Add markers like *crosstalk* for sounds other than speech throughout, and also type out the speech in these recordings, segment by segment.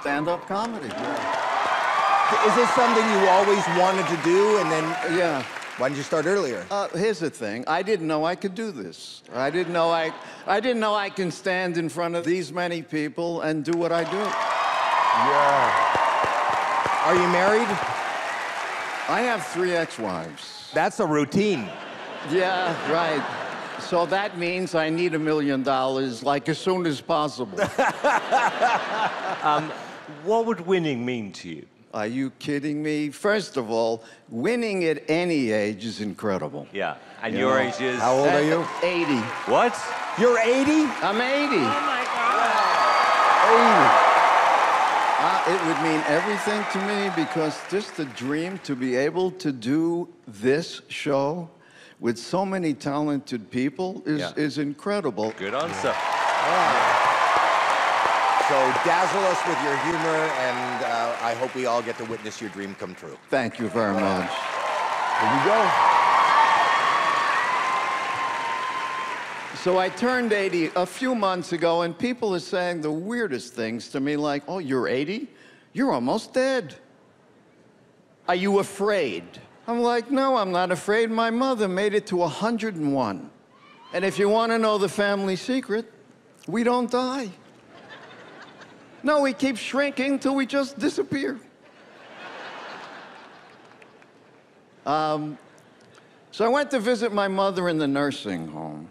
stand-up comedy. Is this something you always wanted to do, and then Yeah. why didn't you start earlier? Uh, here's the thing. I didn't know I could do this. I didn't know I, I didn't know I can stand in front of these many people and do what I do. Yeah. Are you married? I have three ex-wives. That's a routine. Yeah, right. So that means I need a million dollars like as soon as possible. *laughs* What would winning mean to you? Are you kidding me? First of all, winning at any age is incredible. Yeah. And your age is? How old are you? *laughs* 80. What? You're 80? I'm 80. Oh my God. Uh, it would mean everything to me because just the dream to be able to do this show with so many talented people is, Yeah. is incredible. Good answer. So dazzle us with your humor, and uh, I hope we all get to witness your dream come true. Thank you very much. Here you go. So I turned 80 a few months ago, and people are saying the weirdest things to me, like, oh, you're 80? You're almost dead. Are you afraid? I'm like, no, I'm not afraid. My mother made it to 101. And if you want to know the family secret, we don't die. No, we keep shrinking till we just disappear. Um, so I went to visit my mother in the nursing home.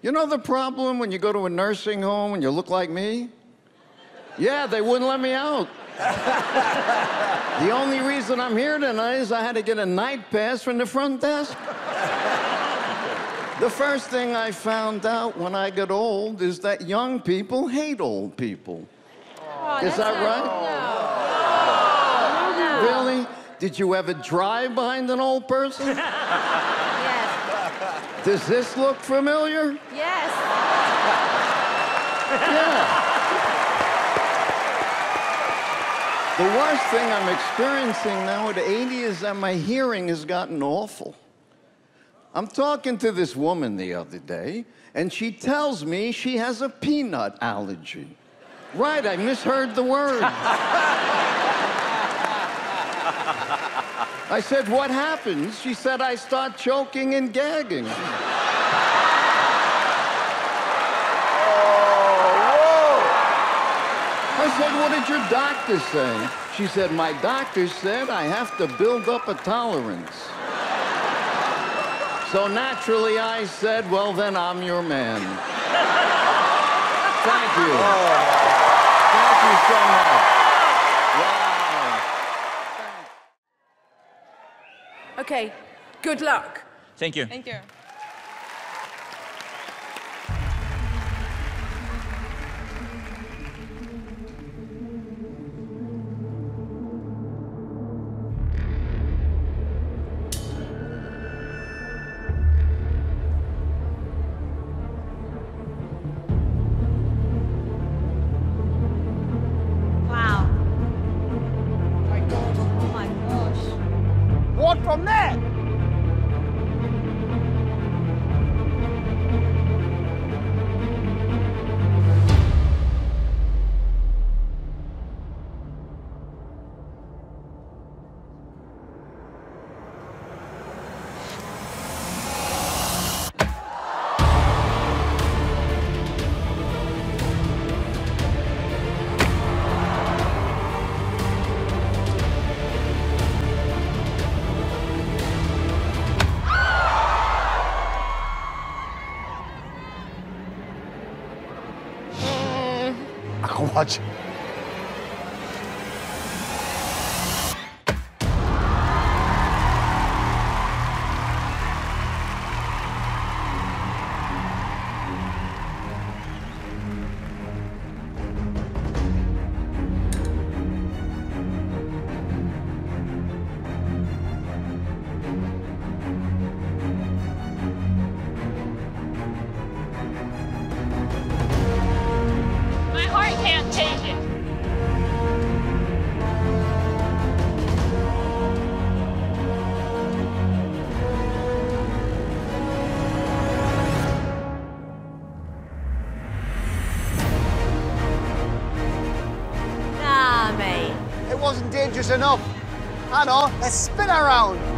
You know the problem when you go to a nursing home and you look like me? Yeah, they wouldn't let me out. the only reason I'm here tonight is I had to get a night pass from the front desk. the first thing I found out when I got old is that young people hate old people. Is that right? No. Really? Did you ever drive behind an old person? *laughs* Yes. Does this look familiar? Yes. Yeah. The worst thing I'm experiencing now at 80 is that my hearing has gotten awful. I'm talking to this woman the other day, and she tells me she has a peanut allergy. Right, I misheard the word. I said, What happens? She said, I start choking and gagging. Oh, I said, What did your doctor say? She said, My doctor said I have to build up a tolerance. So naturally, I said, Well, then I'm your man. Thank you. Thank you so much. Wow. Okay. Good luck. Thank you. Thank you. Hutch can't take it. Nah, mate. It wasn't dangerous enough. I know, let's spin around.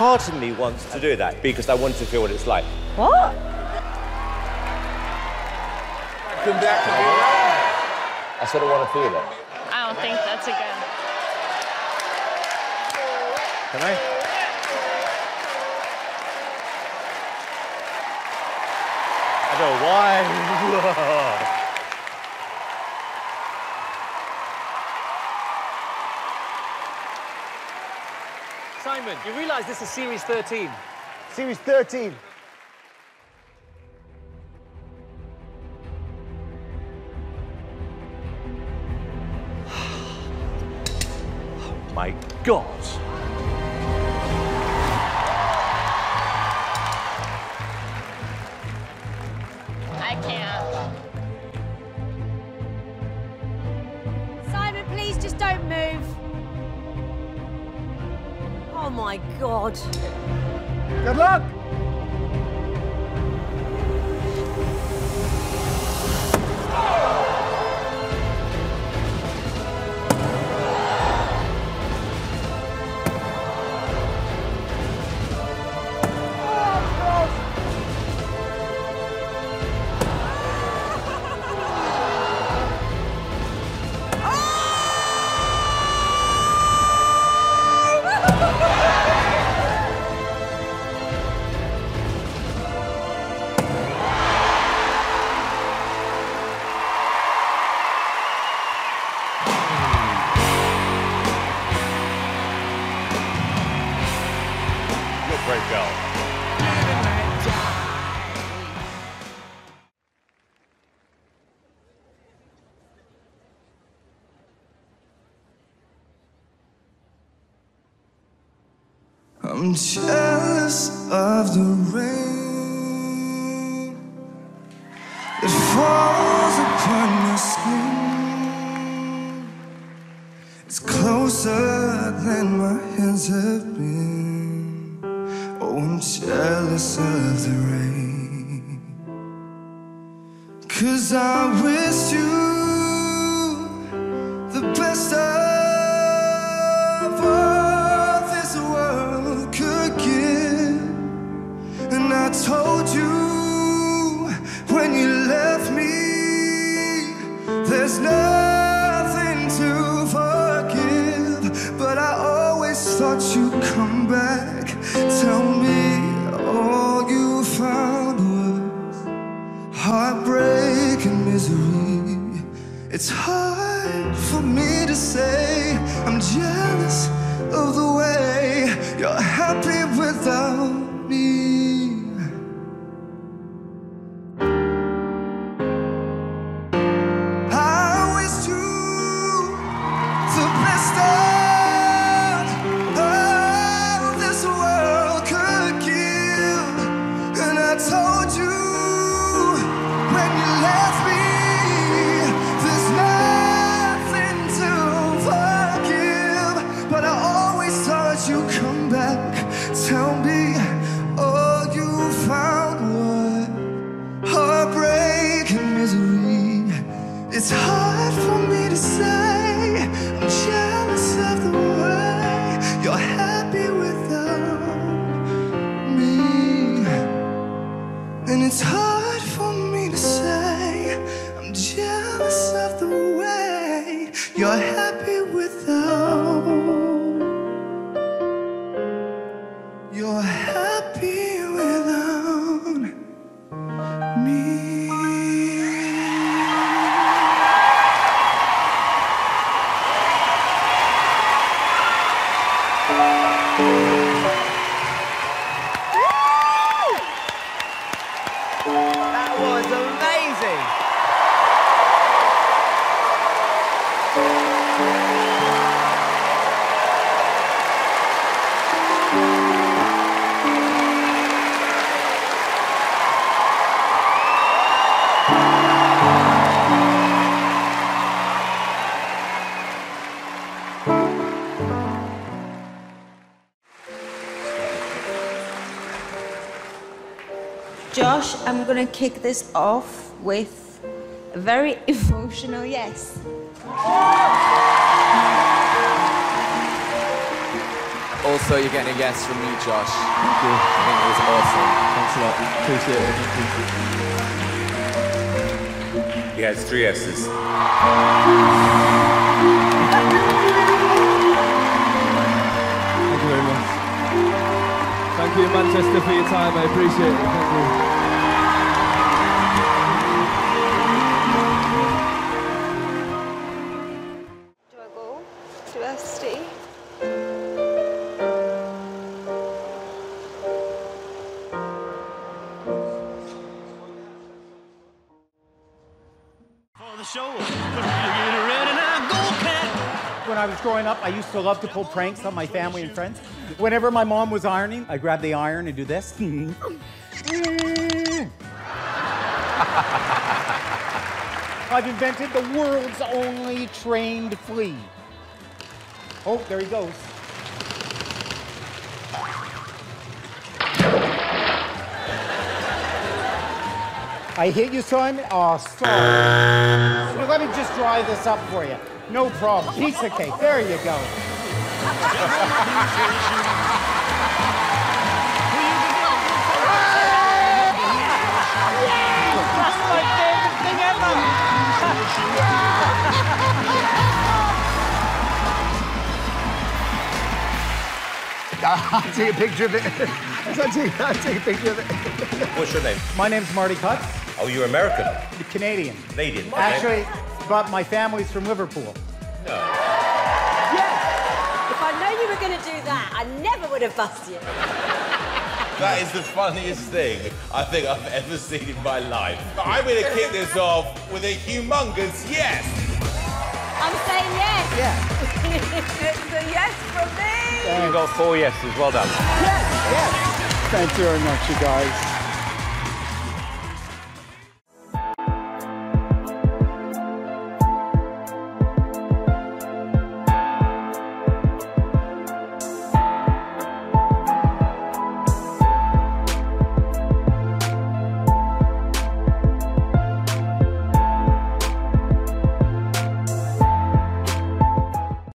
Part of me wants to do that because I want to feel what it's like. What? Come back to me. I sort of want to feel it. I don't think that's a good. Can I? I don't know why. *laughs* Simon, you realise this is series 13. Series 13. oh, *sighs* My God. I'm jealous of the rain that falls upon your skin. It's closer than my hands have been. Oh, I'm jealous of the rain. Cause I wish you the best told It's hard Josh, I'm gonna kick this off with a very *laughs* emotional yes. Also, you're getting a yes from me, Josh. Thank you. I think it was awesome. Thanks a lot. Appreciate it. He has three S's. Thank you very much. Thank you, Manchester, for your time. I appreciate it. Thank you. Growing up, I used to love to pull pranks on my family and friends. Whenever my mom was ironing, I'd grab the iron and do this. *laughs* I've invented the world's only trained flea. Oh, there he goes. I hit you, son? Oh, sorry. Let me just dry this up for you. No problem. Pizza cake. There you go. That's my favorite thing I'll take a picture of it. *laughs* I'll take, I'll take a picture of it. What's your name? My name's Marty Cutts, Oh, you're American. Canadian. Canadian. okay. Actually, but my family's from Liverpool. No. Yes. If I know you were going to do that, I never would have busted you. That is the funniest thing I think I've ever seen in my life. But I'm going to kick this off with a humongous yes. I'm saying yes. Yeah. it's a yes from me. You got four yeses. Well done. Yes. Yes. Thank you very much, you guys.